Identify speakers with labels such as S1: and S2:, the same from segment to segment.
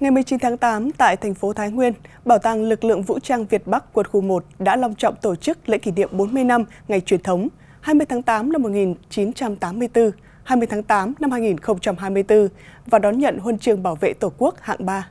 S1: Ngày 19 tháng 8, tại thành phố Thái Nguyên, Bảo tàng Lực lượng Vũ trang Việt Bắc quân khu 1 đã long trọng tổ chức lễ kỷ niệm 40 năm ngày truyền thống 20 tháng 8 năm 1984, 20 tháng 8 năm 2024 và đón nhận huân chương bảo vệ Tổ quốc hạng 3.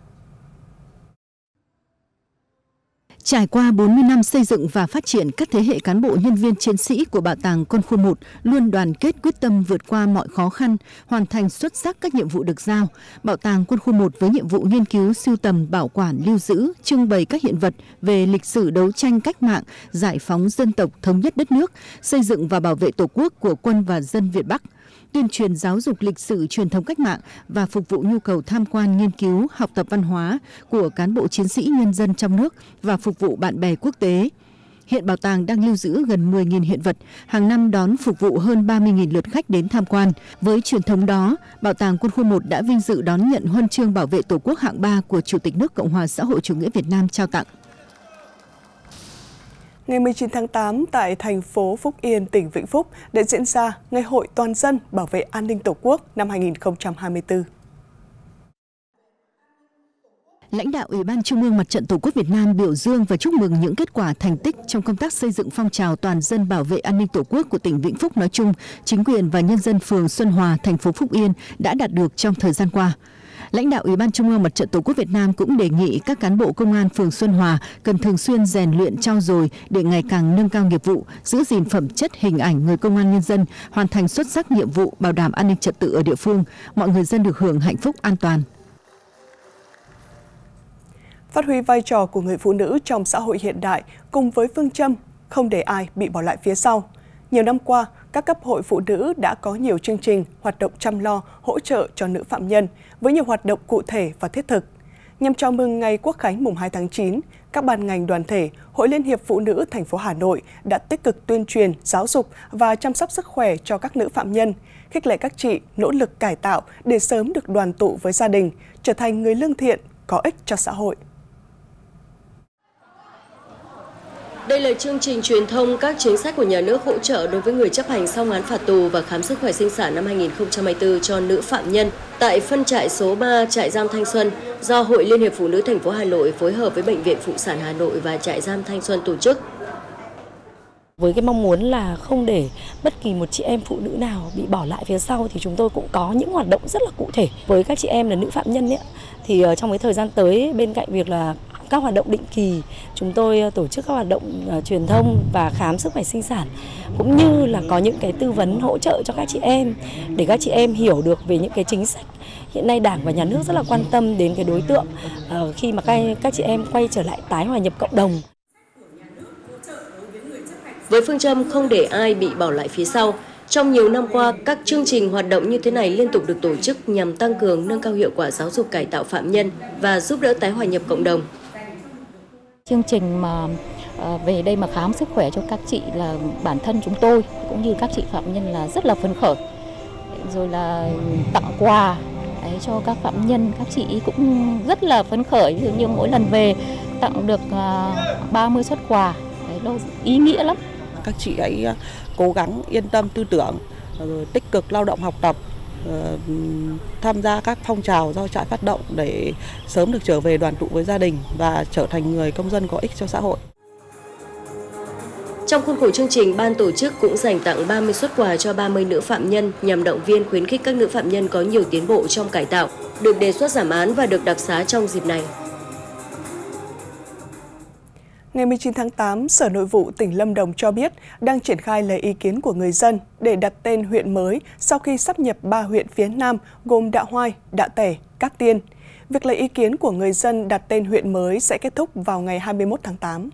S2: Trải qua 40 năm xây dựng và phát triển, các thế hệ cán bộ nhân viên chiến sĩ của Bảo tàng Quân khu 1 luôn đoàn kết quyết tâm vượt qua mọi khó khăn, hoàn thành xuất sắc các nhiệm vụ được giao. Bảo tàng Quân khu 1 với nhiệm vụ nghiên cứu, sưu tầm, bảo quản, lưu giữ, trưng bày các hiện vật về lịch sử đấu tranh cách mạng, giải phóng dân tộc, thống nhất đất nước, xây dựng và bảo vệ Tổ quốc của quân và dân Việt Bắc – tuyên truyền giáo dục lịch sử truyền thống cách mạng và phục vụ nhu cầu tham quan nghiên cứu học tập văn hóa của cán bộ chiến sĩ nhân dân trong nước và phục vụ bạn bè quốc tế. Hiện bảo tàng đang lưu giữ gần 10.000 hiện vật, hàng năm đón phục vụ hơn 30.000 lượt khách đến tham quan. Với truyền thống đó, Bảo tàng Quân khu 1 đã vinh dự đón nhận huân chương bảo vệ Tổ quốc hạng 3 của Chủ tịch nước Cộng hòa xã hội chủ nghĩa Việt Nam trao tặng.
S1: Ngày 19 tháng 8, tại thành phố Phúc Yên, tỉnh Vĩnh Phúc đã diễn ra Ngày hội Toàn dân bảo vệ an ninh Tổ quốc năm 2024.
S2: Lãnh đạo Ủy ban Trung ương Mặt trận Tổ quốc Việt Nam biểu dương và chúc mừng những kết quả thành tích trong công tác xây dựng phong trào toàn dân bảo vệ an ninh Tổ quốc của tỉnh Vĩnh Phúc nói chung, chính quyền và nhân dân phường Xuân Hòa, thành phố Phúc Yên đã đạt được trong thời gian qua. Lãnh đạo Ủy ban Trung ương Mặt trận Tổ quốc Việt Nam cũng đề nghị các cán bộ công an phường Xuân Hòa cần thường xuyên rèn luyện trao dồi để ngày càng nâng cao nghiệp vụ, giữ gìn phẩm chất hình ảnh người công an nhân dân, hoàn thành xuất sắc nhiệm vụ bảo đảm an ninh trật tự ở địa phương, mọi người dân được hưởng hạnh phúc an toàn.
S1: Phát huy vai trò của người phụ nữ trong xã hội hiện đại cùng với phương châm không để ai bị bỏ lại phía sau. Nhiều năm qua, các cấp hội phụ nữ đã có nhiều chương trình, hoạt động chăm lo, hỗ trợ cho nữ phạm nhân với nhiều hoạt động cụ thể và thiết thực. Nhằm chào mừng ngày Quốc khánh mùng 2 tháng 9, các ban ngành đoàn thể, Hội Liên hiệp Phụ nữ thành phố Hà Nội đã tích cực tuyên truyền, giáo dục và chăm sóc sức khỏe cho các nữ phạm nhân, khích lệ các chị nỗ lực cải tạo để sớm được đoàn tụ với gia đình, trở thành người lương thiện, có ích cho xã hội.
S3: Đây là chương trình truyền thông các chính sách của nhà nước hỗ trợ đối với người chấp hành xong án phạt tù và khám sức khỏe sinh sản năm 2024 cho nữ phạm nhân tại phân trại số 3 trại giam Thanh Xuân, do Hội Liên hiệp Phụ nữ thành phố Hà Nội phối hợp với Bệnh viện Phụ sản Hà Nội và trại giam Thanh Xuân tổ chức.
S4: Với cái mong muốn là không để bất kỳ một chị em phụ nữ nào bị bỏ lại phía sau thì chúng tôi cũng có những hoạt động rất là cụ thể với các chị em là nữ phạm nhân ấy. Thì ờ, trong cái thời gian tới bên cạnh việc là các hoạt động định kỳ chúng tôi ờ, tổ chức các hoạt động uh, truyền thông và khám sức khỏe sinh sản cũng như là có những cái tư vấn hỗ trợ cho các chị em để các chị em hiểu được về những cái chính sách hiện nay đảng và nhà nước rất là quan tâm đến cái đối tượng uh, khi mà các các chị em quay trở lại tái hòa nhập cộng đồng
S3: với phương châm không để ai bị bỏ lại phía sau trong nhiều năm qua, các chương trình hoạt động như thế này liên tục được tổ chức nhằm tăng cường nâng cao hiệu quả giáo dục cải tạo phạm nhân và giúp đỡ tái hòa nhập cộng đồng.
S5: Chương trình mà ờ, về đây mà khám sức khỏe cho các chị là bản thân chúng tôi cũng như các chị phạm nhân là rất là phấn khởi. Rồi là tặng quà đấy, cho các phạm nhân, các chị cũng rất là phấn khởi. Ví dụ như mỗi lần về tặng được ờ, 30 xuất quà, đấy, ý nghĩa lắm.
S6: Các chị ấy ờ, cố gắng yên tâm tư tưởng, tích cực lao động học tập, Ờ, tham gia các phong trào do trại phát động để sớm được trở về đoàn tụ với gia đình và trở thành người công dân có ích cho xã hội.
S3: Trong khuôn khổ chương trình, ban tổ chức cũng dành tặng 30 xuất quà cho 30 nữ phạm nhân nhằm động viên khuyến khích các nữ phạm nhân có nhiều tiến bộ trong cải tạo, được đề xuất giảm án và được đặc xá trong dịp này.
S1: Ngày 19 tháng 8, Sở Nội vụ tỉnh Lâm Đồng cho biết đang triển khai lấy ý kiến của người dân để đặt tên huyện mới sau khi sắp nhập ba huyện phía Nam gồm Đạ Hoai, Đạ Tẻ, Cát Tiên. Việc lấy ý kiến của người dân đặt tên huyện mới sẽ kết thúc vào ngày 21 tháng 8.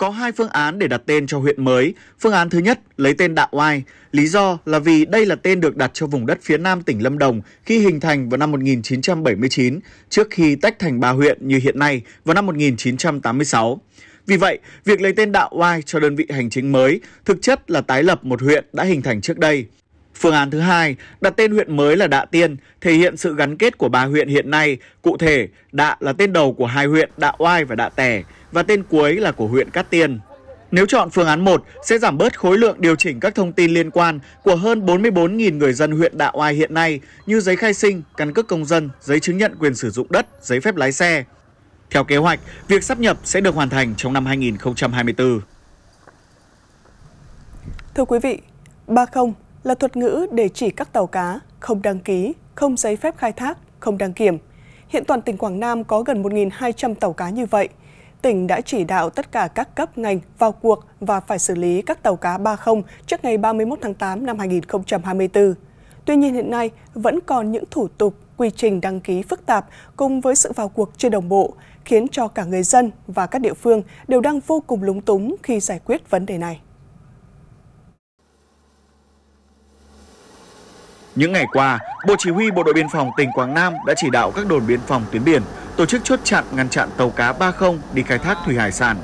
S7: Có hai phương án để đặt tên cho huyện mới. Phương án thứ nhất lấy tên Đạ Oai. Lý do là vì đây là tên được đặt cho vùng đất phía nam tỉnh Lâm Đồng khi hình thành vào năm 1979, trước khi tách thành ba huyện như hiện nay vào năm 1986. Vì vậy, việc lấy tên Đạ Oai cho đơn vị hành chính mới thực chất là tái lập một huyện đã hình thành trước đây. Phương án thứ hai, đặt tên huyện mới là Đạ Tiên, thể hiện sự gắn kết của ba huyện hiện nay. Cụ thể, Đạ là tên đầu của hai huyện Đạ Oai và Đạ Tẻ và tên cuối là của huyện Cát Tiên. Nếu chọn phương án 1 sẽ giảm bớt khối lượng điều chỉnh các thông tin liên quan của hơn 44.000 người dân huyện Đạ Oai hiện nay như giấy khai sinh, căn cước công dân, giấy chứng nhận quyền sử dụng đất, giấy phép lái xe. Theo kế hoạch, việc sắp nhập sẽ được hoàn thành trong năm 2024.
S1: Thưa quý vị, 30 là thuật ngữ để chỉ các tàu cá không đăng ký, không giấy phép khai thác, không đăng kiểm. Hiện toàn tỉnh Quảng Nam có gần 1.200 tàu cá như vậy. Tỉnh đã chỉ đạo tất cả các cấp ngành vào cuộc và phải xử lý các tàu cá 30 trước ngày 31 tháng 8 năm 2024. Tuy nhiên hiện nay vẫn còn những thủ tục, quy trình đăng ký phức tạp cùng với sự vào cuộc chưa đồng bộ, khiến cho cả người dân và các địa phương đều đang vô cùng lúng túng khi giải quyết vấn đề này.
S7: Những ngày qua, Bộ Chỉ huy Bộ đội Biên phòng tỉnh Quảng Nam đã chỉ đạo các đồn biên phòng tuyến biển tổ chức chốt chặn ngăn chặn tàu cá 30 đi khai thác thủy hải sản.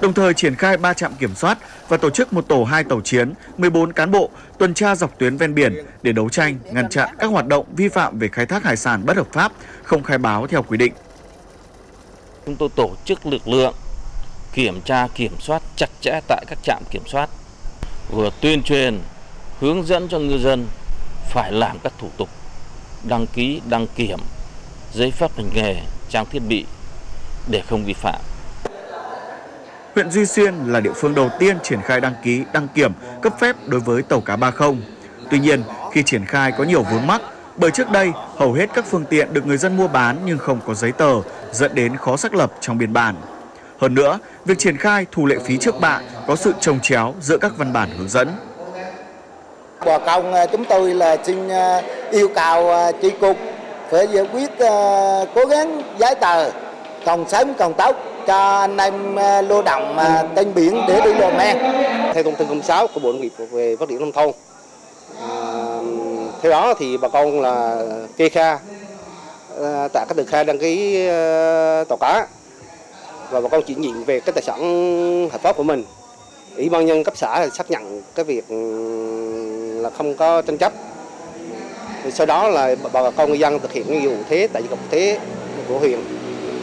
S7: Đồng thời triển khai 3 trạm kiểm soát và tổ chức một tổ hai tàu chiến, 14 cán bộ tuần tra dọc tuyến ven biển để đấu tranh, ngăn chặn các hoạt động vi phạm về khai thác hải sản bất hợp pháp, không khai báo theo quy định.
S8: Chúng tôi tổ chức lực lượng kiểm tra kiểm soát chặt chẽ tại các trạm kiểm soát, vừa tuyên truyền hướng dẫn cho ngư dân phải làm các thủ tục đăng ký, đăng kiểm, giấy phép hành nghề, trang thiết bị để không vi phạm.
S7: Huyện Duy Xuyên là địa phương đầu tiên triển khai đăng ký, đăng kiểm, cấp phép đối với tàu cá 30. Tuy nhiên, khi triển khai có nhiều vướng mắc, bởi trước đây hầu hết các phương tiện được người dân mua bán nhưng không có giấy tờ, dẫn đến khó xác lập trong biên bản. Hơn nữa, việc triển khai thu lệ phí trước bạ có sự trồng chéo giữa các văn bản hướng dẫn.
S9: Bà công à, chúng tôi là xin à, yêu cầu tri à, cục phải giải quyết ờ, cố gắng giấy tờ còn sớm còn tốt cho anh em ờ, lô động ờ, trên biển để đi lô men.
S10: Theo thông tư 06 của Bộ Nông nghiệp về phát triển nông thôn, uh, theo đó thì bà con là kê khai tại các tờ khai đăng ký tàu cá và bà con chuyển nhượng về cái tài sản hợp pháp của mình. Ủy ban nhân cấp xã xác nhận cái việc ừ, là không có tranh chấp thì sau đó là bà con người dân thực hiện nghĩa vụ thuế tại cục thuế của huyện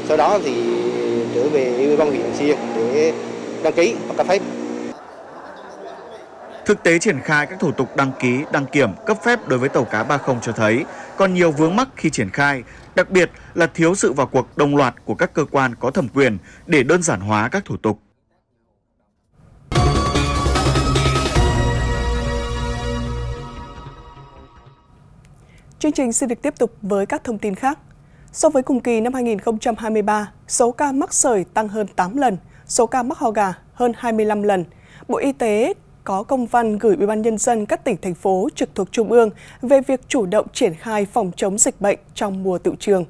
S10: sau đó thì trở về ủy ban huyện Xiên để đăng ký và cấp phép
S7: Thực tế triển khai các thủ tục đăng ký, đăng kiểm, cấp phép đối với tàu cá 30 cho thấy còn nhiều vướng mắc khi triển khai, đặc biệt là thiếu sự vào cuộc đồng loạt của các cơ quan có thẩm quyền để đơn giản hóa các thủ tục.
S1: Chương trình xin được tiếp tục với các thông tin khác. So với cùng kỳ năm 2023, số ca mắc sởi tăng hơn 8 lần, số ca mắc ho gà hơn 25 lần. Bộ Y tế có công văn gửi Ủy ban nhân dân các tỉnh thành phố trực thuộc trung ương về việc chủ động triển khai phòng chống dịch bệnh trong mùa tự trường.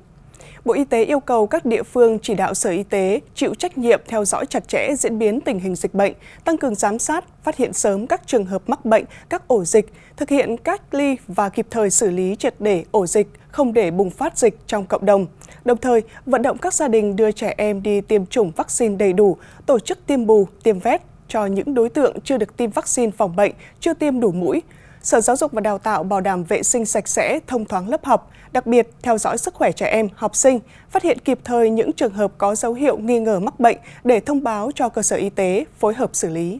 S1: Bộ Y tế yêu cầu các địa phương chỉ đạo Sở Y tế chịu trách nhiệm theo dõi chặt chẽ diễn biến tình hình dịch bệnh, tăng cường giám sát, phát hiện sớm các trường hợp mắc bệnh, các ổ dịch, thực hiện cách ly và kịp thời xử lý triệt để ổ dịch, không để bùng phát dịch trong cộng đồng. Đồng thời, vận động các gia đình đưa trẻ em đi tiêm chủng vaccine đầy đủ, tổ chức tiêm bù, tiêm vét cho những đối tượng chưa được tiêm vaccine phòng bệnh, chưa tiêm đủ mũi, Sở Giáo dục và Đào tạo bảo đảm vệ sinh sạch sẽ, thông thoáng lớp học, đặc biệt theo dõi sức khỏe trẻ em, học sinh, phát hiện kịp thời những trường hợp có dấu hiệu nghi ngờ mắc bệnh để thông báo cho cơ sở y tế phối hợp xử lý.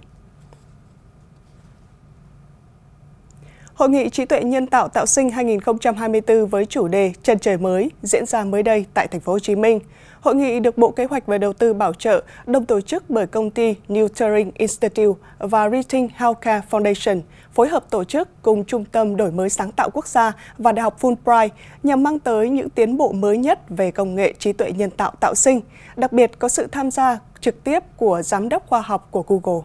S1: Hội nghị trí tuệ nhân tạo tạo sinh 2024 với chủ đề Chân trời mới diễn ra mới đây tại thành phố Hồ Chí Minh. Hội nghị được Bộ Kế hoạch và Đầu tư bảo trợ, đồng tổ chức bởi công ty New Turing Institute và Rethink Healthcare Foundation, phối hợp tổ chức cùng Trung tâm Đổi mới sáng tạo quốc gia và Đại học Fulbright nhằm mang tới những tiến bộ mới nhất về công nghệ trí tuệ nhân tạo tạo sinh, đặc biệt có sự tham gia trực tiếp của Giám đốc khoa học của Google.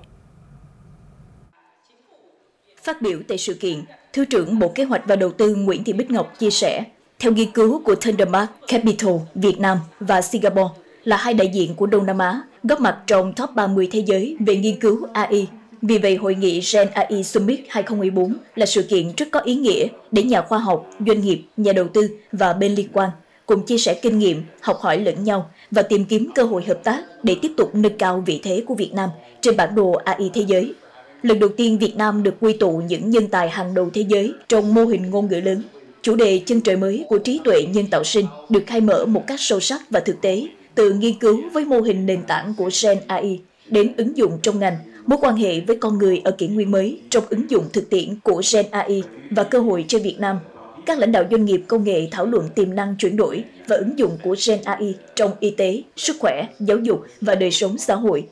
S11: Phát biểu tại sự kiện, Thứ trưởng Bộ Kế hoạch và Đầu tư Nguyễn Thị Bích Ngọc chia sẻ, theo nghiên cứu của Thundermark Capital Việt Nam và Singapore là hai đại diện của Đông Nam Á, góp mặt trong top 30 thế giới về nghiên cứu AI. Vì vậy, Hội nghị Gen AI Summit 2014 là sự kiện rất có ý nghĩa để nhà khoa học, doanh nghiệp, nhà đầu tư và bên liên quan cùng chia sẻ kinh nghiệm, học hỏi lẫn nhau và tìm kiếm cơ hội hợp tác để tiếp tục nâng cao vị thế của Việt Nam trên bản đồ AI thế giới. Lần đầu tiên Việt Nam được quy tụ những nhân tài hàng đầu thế giới trong mô hình ngôn ngữ lớn Chủ đề chân trời mới của trí tuệ nhân tạo sinh được khai mở một cách sâu sắc và thực tế, từ nghiên cứu với mô hình nền tảng của Gen AI đến ứng dụng trong ngành, mối quan hệ với con người ở kỷ nguyên mới trong ứng dụng thực tiễn của Gen AI và cơ hội cho Việt Nam. Các lãnh đạo doanh nghiệp công nghệ thảo luận tiềm năng chuyển đổi và ứng dụng của Gen AI trong y tế, sức khỏe, giáo dục và đời sống xã hội.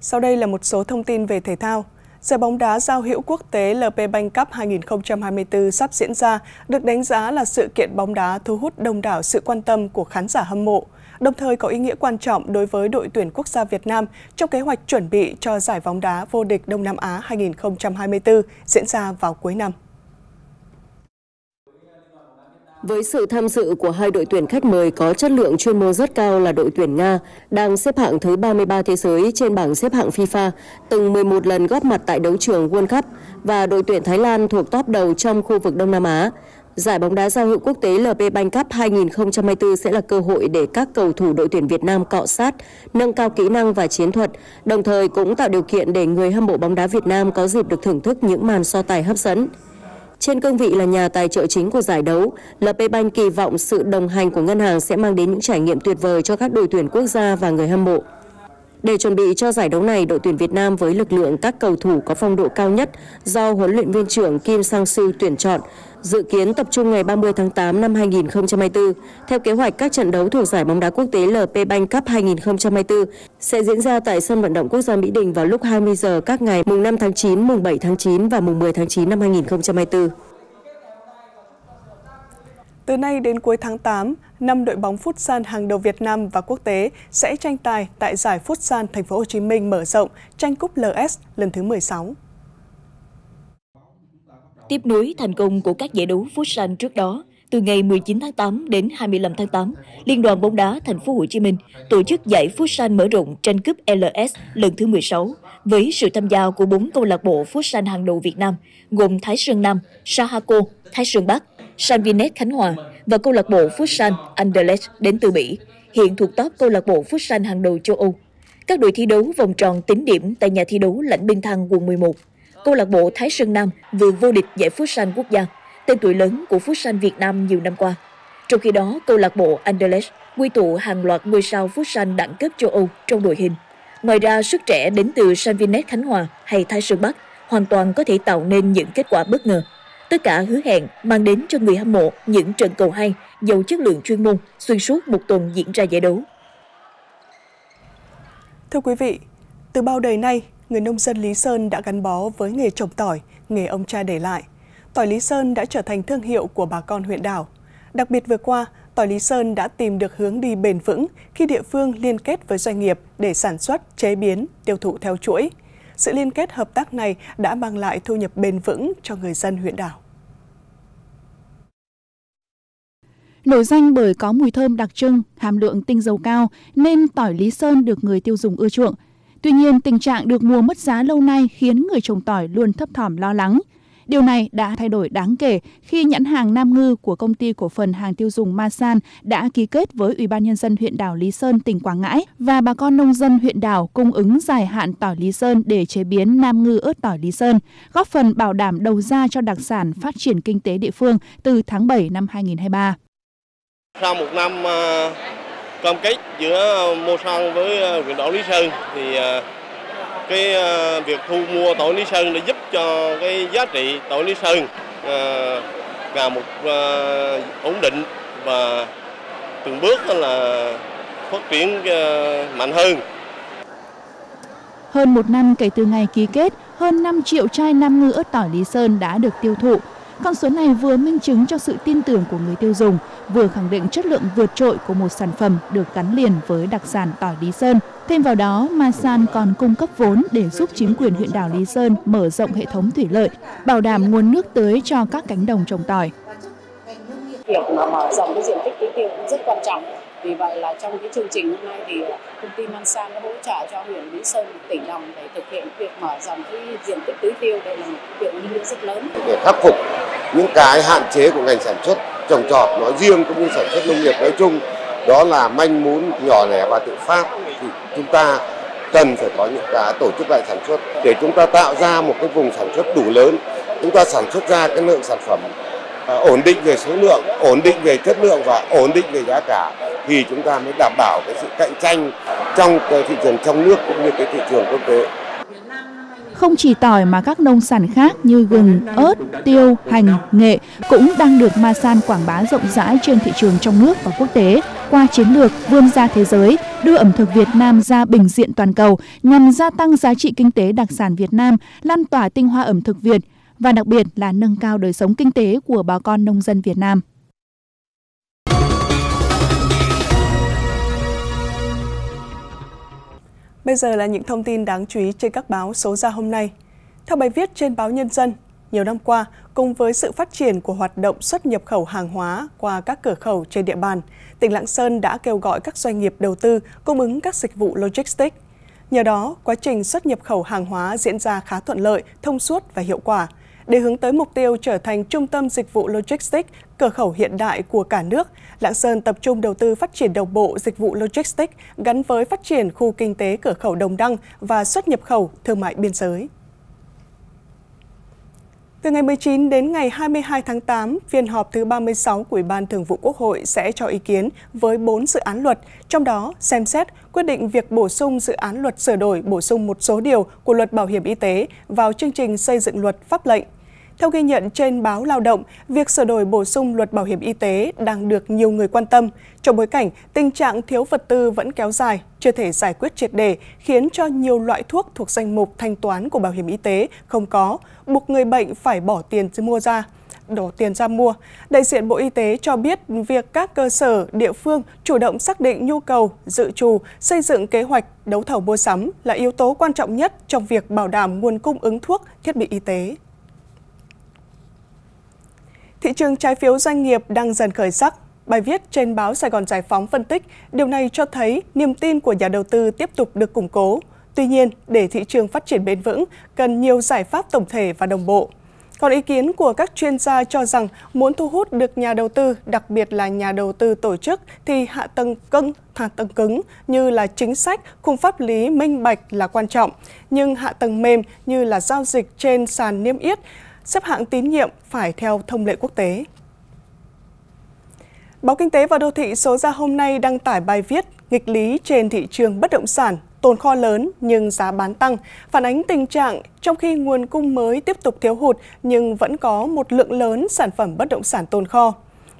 S1: Sau đây là một số thông tin về thể thao. Giải bóng đá giao hữu quốc tế LP Bank Cup 2024 sắp diễn ra được đánh giá là sự kiện bóng đá thu hút đông đảo sự quan tâm của khán giả hâm mộ, đồng thời có ý nghĩa quan trọng đối với đội tuyển quốc gia Việt Nam trong kế hoạch chuẩn bị cho giải bóng đá vô địch Đông Nam Á 2024 diễn ra vào cuối năm.
S3: Với sự tham dự của hai đội tuyển khách mời có chất lượng chuyên môn rất cao là đội tuyển Nga, đang xếp hạng thứ 33 thế giới trên bảng xếp hạng FIFA, từng 11 lần góp mặt tại đấu trường World Cup, và đội tuyển Thái Lan thuộc top đầu trong khu vực Đông Nam Á. Giải bóng đá giao hữu quốc tế LP Bank Cup 2024 sẽ là cơ hội để các cầu thủ đội tuyển Việt Nam cọ sát, nâng cao kỹ năng và chiến thuật, đồng thời cũng tạo điều kiện để người hâm mộ bóng đá Việt Nam có dịp được thưởng thức những màn so tài hấp dẫn. Trên cương vị là nhà tài trợ chính của giải đấu, LP Bank kỳ vọng sự đồng hành của ngân hàng sẽ mang đến những trải nghiệm tuyệt vời cho các đội tuyển quốc gia và người hâm mộ. Để chuẩn bị cho giải đấu này, đội tuyển Việt Nam với lực lượng các cầu thủ có phong độ cao nhất do huấn luyện viên trưởng Kim Sang-soo tuyển chọn dự kiến tập trung ngày 30 tháng 8 năm 2024. Theo kế hoạch, các trận đấu thuộc giải bóng đá quốc tế LP Bank Cup 2024 sẽ diễn ra tại sân vận động quốc gia Mỹ Đình vào lúc 20 giờ các ngày mùng 5 tháng 9, mùng 7 tháng 9 và mùng 10 tháng 9 năm 2024.
S1: Từ nay đến cuối tháng 8, năm đội bóng Futsal hàng đầu Việt Nam và quốc tế sẽ tranh tài tại giải Futsal Thành phố Hồ Chí Minh mở rộng tranh cúp LS lần thứ 16.
S11: Tiếp nối thành công của các giải đấu Futsal trước đó, từ ngày 19 tháng 8 đến 25 tháng 8, Liên đoàn bóng đá Thành phố Hồ Chí Minh tổ chức giải Futsal mở rộng tranh cúp LS lần thứ 16 với sự tham gia của bốn câu lạc bộ Futsal hàng đầu Việt Nam gồm Thái Sơn Nam, Sahako, Thái Sơn Bắc, Sanvinet Khánh Hòa và câu lạc bộ Futsal Anderlecht đến từ Bỉ, hiện thuộc top câu lạc bộ Futsal hàng đầu châu Âu. Các đội thi đấu vòng tròn tính điểm tại nhà thi đấu Lãnh Binh Thăng quận 11 câu lạc bộ Thái Sơn Nam vừa vô địch giải phú Futsal quốc gia, tên tuổi lớn của phú Futsal Việt Nam nhiều năm qua. Trong khi đó, câu lạc bộ Anderlecht quy tụ hàng loạt ngôi sao phú Futsal đẳng cấp châu Âu trong đội hình. Ngoài ra, sức trẻ đến từ Sanvinet Khánh Hòa hay Thái Sơn Bắc hoàn toàn có thể tạo nên những kết quả bất ngờ. Tất cả hứa hẹn mang đến cho người hâm mộ những trận cầu hay, giàu chất lượng chuyên môn xuyên suốt một tuần diễn ra giải đấu.
S1: Thưa quý vị, từ bao đời nay, người nông dân Lý Sơn đã gắn bó với nghề trồng tỏi, nghề ông cha để lại. Tỏi Lý Sơn đã trở thành thương hiệu của bà con huyện đảo. Đặc biệt vừa qua, tỏi Lý Sơn đã tìm được hướng đi bền vững khi địa phương liên kết với doanh nghiệp để sản xuất, chế biến, tiêu thụ theo chuỗi. Sự liên kết hợp tác này đã mang lại thu nhập bền vững cho người dân huyện đảo.
S12: Nổi danh bởi có mùi thơm đặc trưng, hàm lượng tinh dầu cao nên tỏi Lý Sơn được người tiêu dùng ưa chuộng. Tuy nhiên, tình trạng được mua mất giá lâu nay khiến người trồng tỏi luôn thấp thỏm lo lắng. Điều này đã thay đổi đáng kể khi nhãn hàng Nam Ngư của công ty cổ phần hàng tiêu dùng Masan đã ký kết với Ủy ban nhân dân huyện đảo Lý Sơn tỉnh Quảng Ngãi và bà con nông dân huyện đảo cung ứng dài hạn tỏi Lý Sơn để chế biến Nam Ngư ớt tỏi Lý Sơn, góp phần bảo đảm đầu ra cho đặc sản phát triển kinh tế địa phương từ tháng 7 năm 2023.
S13: Sau một năm ờ, cam kết giữa Mosan với ờ, huyện đảo Lý Sơn thì ờ, cái ờ, việc thu mua tỏi Lý Sơn để giúp cho cái giá trị tỏi Lý Sơn là một ổn định và từng bước là phát triển mạnh hơn.
S12: Hơn một năm kể từ ngày ký kết, hơn 5 triệu chai Nam Ngư ớt tỏi Lý Sơn đã được tiêu thụ. Con số này vừa minh chứng cho sự tin tưởng của người tiêu dùng, vừa khẳng định chất lượng vượt trội của một sản phẩm được gắn liền với đặc sản tỏi Lý Sơn. Thêm vào đó, Masan còn cung cấp vốn để giúp chính quyền huyện đảo Lý Sơn mở rộng hệ thống thủy lợi, bảo đảm nguồn nước tưới cho các cánh đồng trồng tỏi.
S14: Việc mà mở rộng cái diện tích tưới tiêu cũng rất quan trọng. Vì vậy là trong cái chương trình hôm nay thì ờ, công ty Mansan đã hỗ trợ cho huyện Lý Sơn tỉnh đồng để thực hiện việc mở rộng cái diện tích tưới tiêu. Đây là một việc ý nghĩa rất lớn.
S15: Để khắc phục những cái hạn chế của ngành sản xuất trồng trọt nói riêng cũng như sản xuất nông nghiệp nói chung, đó là manh mún nhỏ lẻ và tự phát, thì chúng ta cần phải có những cái tổ chức lại sản xuất để chúng ta tạo ra một cái vùng sản xuất đủ lớn, chúng ta sản xuất ra cái lượng sản phẩm Ờ, ổn định về số lượng, ổn định về chất lượng và ổn định về giá cả thì chúng ta mới đảm bảo cái sự cạnh tranh trong cái thị trường trong nước cũng như cái thị trường quốc tế.
S12: Không chỉ tỏi mà các nông sản khác như gừng, ớt, tiêu, hành, nghệ cũng đang được Masan quảng bá rộng rãi trên thị trường trong nước và quốc tế qua chiến lược vươn ra thế giới, đưa ẩm thực Việt Nam ra bình diện toàn cầu nhằm gia tăng giá trị kinh tế đặc sản Việt Nam, lan tỏa tinh hoa ẩm thực Việt và đặc biệt là nâng cao đời sống kinh tế của bà con nông dân Việt Nam.
S1: Bây giờ là những thông tin đáng chú ý trên các báo số ra hôm nay. Theo bài viết trên báo Nhân dân, nhiều năm qua, cùng với sự phát triển của hoạt động xuất nhập khẩu hàng hóa qua các cửa khẩu trên địa bàn, tỉnh Lạng Sơn đã kêu gọi các doanh nghiệp đầu tư cung ứng các dịch vụ logistics. Nhờ đó, quá trình xuất nhập khẩu hàng hóa diễn ra khá thuận lợi, thông suốt và hiệu quả – để hướng tới mục tiêu trở thành trung tâm dịch vụ logistics, cửa khẩu hiện đại của cả nước, Lạng Sơn tập trung đầu tư phát triển đồng bộ dịch vụ logistics gắn với phát triển khu kinh tế cửa khẩu Đồng Đăng và xuất nhập khẩu thương mại biên giới. Từ ngày 19 đến ngày 22 tháng 8, phiên họp thứ 36 của Ủy ban Thường vụ Quốc hội sẽ cho ý kiến với 4 dự án luật, trong đó xem xét quyết định việc bổ sung dự án luật sửa đổi bổ sung một số điều của luật bảo hiểm y tế vào chương trình xây dựng luật pháp lệnh. Theo ghi nhận trên báo Lao động, việc sửa đổi bổ sung luật bảo hiểm y tế đang được nhiều người quan tâm, trong bối cảnh tình trạng thiếu vật tư vẫn kéo dài, chưa thể giải quyết triệt đề, khiến cho nhiều loại thuốc thuộc danh mục thanh toán của bảo hiểm y tế không có, buộc người bệnh phải bỏ tiền mua ra đổ tiền ra mua. Đại diện Bộ Y tế cho biết việc các cơ sở, địa phương chủ động xác định nhu cầu, dự trù, xây dựng kế hoạch đấu thầu mua sắm là yếu tố quan trọng nhất trong việc bảo đảm nguồn cung ứng thuốc, thiết bị y tế. Thị trường trái phiếu doanh nghiệp đang dần khởi sắc. Bài viết trên báo Sài Gòn Giải Phóng phân tích, điều này cho thấy niềm tin của nhà đầu tư tiếp tục được củng cố. Tuy nhiên, để thị trường phát triển bền vững, cần nhiều giải pháp tổng thể và đồng bộ. Còn ý kiến của các chuyên gia cho rằng muốn thu hút được nhà đầu tư, đặc biệt là nhà đầu tư tổ chức thì hạ tầng cứng, hạ tầng cứng như là chính sách, khung pháp lý minh bạch là quan trọng, nhưng hạ tầng mềm như là giao dịch trên sàn niêm yết xếp hạng tín nhiệm phải theo thông lệ quốc tế. Báo Kinh tế và Đô thị số ra hôm nay đăng tải bài viết nghịch lý trên thị trường bất động sản, tồn kho lớn nhưng giá bán tăng, phản ánh tình trạng trong khi nguồn cung mới tiếp tục thiếu hụt nhưng vẫn có một lượng lớn sản phẩm bất động sản tồn kho.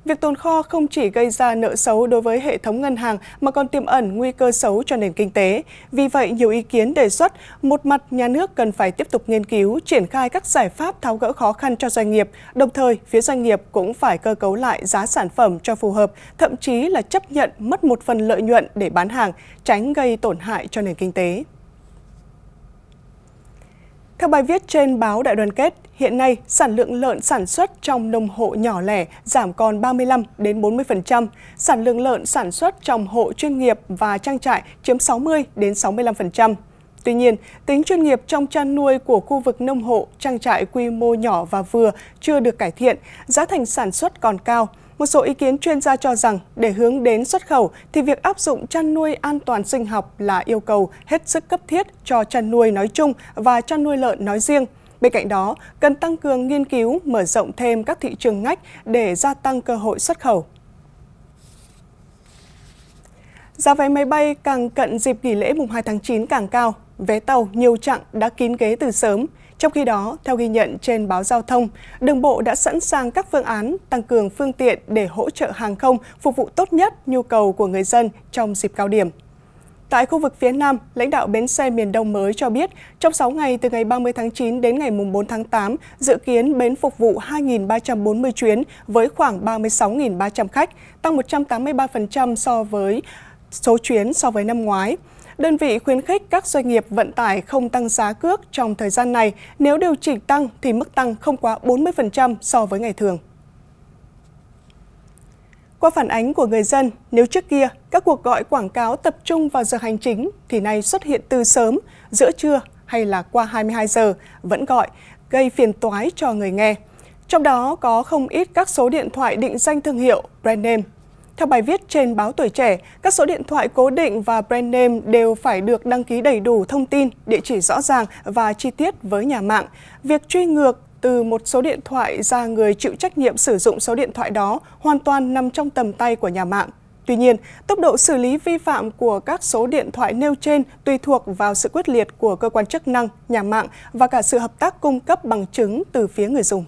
S1: Việc tồn kho không chỉ gây ra nợ xấu đối với hệ thống ngân hàng mà còn tiềm ẩn nguy cơ xấu cho nền kinh tế. Vì vậy, nhiều ý kiến đề xuất một mặt nhà nước cần phải tiếp tục nghiên cứu, triển khai các giải pháp tháo gỡ khó khăn cho doanh nghiệp, đồng thời phía doanh nghiệp cũng phải cơ cấu lại giá sản phẩm cho phù hợp, thậm chí là chấp nhận mất một phần lợi nhuận để bán hàng, tránh gây tổn hại cho nền kinh tế. Theo bài viết trên báo Đại đoàn kết, hiện nay sản lượng lợn sản xuất trong nông hộ nhỏ lẻ giảm còn 35 đến 40%, sản lượng lợn sản xuất trong hộ chuyên nghiệp và trang trại chiếm 60 đến 65%. Tuy nhiên, tính chuyên nghiệp trong chăn nuôi của khu vực nông hộ, trang trại quy mô nhỏ và vừa chưa được cải thiện, giá thành sản xuất còn cao – một số ý kiến chuyên gia cho rằng để hướng đến xuất khẩu thì việc áp dụng chăn nuôi an toàn sinh học là yêu cầu hết sức cấp thiết cho chăn nuôi nói chung và chăn nuôi lợn nói riêng. Bên cạnh đó, cần tăng cường nghiên cứu, mở rộng thêm các thị trường ngách để gia tăng cơ hội xuất khẩu. Giá vé máy bay càng cận dịp nghỉ lễ mùng 2 tháng 9 càng cao, vé tàu nhiều chặng đã kín ghế từ sớm. Trong khi đó, theo ghi nhận trên báo giao thông, đường bộ đã sẵn sàng các phương án tăng cường phương tiện để hỗ trợ hàng không phục vụ tốt nhất nhu cầu của người dân trong dịp cao điểm. Tại khu vực phía Nam, lãnh đạo bến xe miền Đông mới cho biết, trong 6 ngày từ ngày 30 tháng 9 đến ngày 4 tháng 8, dự kiến bến phục vụ 2.340 chuyến với khoảng 36.300 khách, tăng 183% so với số chuyến so với năm ngoái. Đơn vị khuyến khích các doanh nghiệp vận tải không tăng giá cước trong thời gian này, nếu điều chỉnh tăng thì mức tăng không quá 40% so với ngày thường. Qua phản ánh của người dân, nếu trước kia các cuộc gọi quảng cáo tập trung vào giờ hành chính thì nay xuất hiện từ sớm, giữa trưa hay là qua 22 giờ vẫn gọi, gây phiền toái cho người nghe. Trong đó có không ít các số điện thoại định danh thương hiệu, brand name theo bài viết trên báo Tuổi Trẻ, các số điện thoại cố định và brand name đều phải được đăng ký đầy đủ thông tin, địa chỉ rõ ràng và chi tiết với nhà mạng. Việc truy ngược từ một số điện thoại ra người chịu trách nhiệm sử dụng số điện thoại đó hoàn toàn nằm trong tầm tay của nhà mạng. Tuy nhiên, tốc độ xử lý vi phạm của các số điện thoại nêu trên tùy thuộc vào sự quyết liệt của cơ quan chức năng, nhà mạng và cả sự hợp tác cung cấp bằng chứng từ phía người dùng.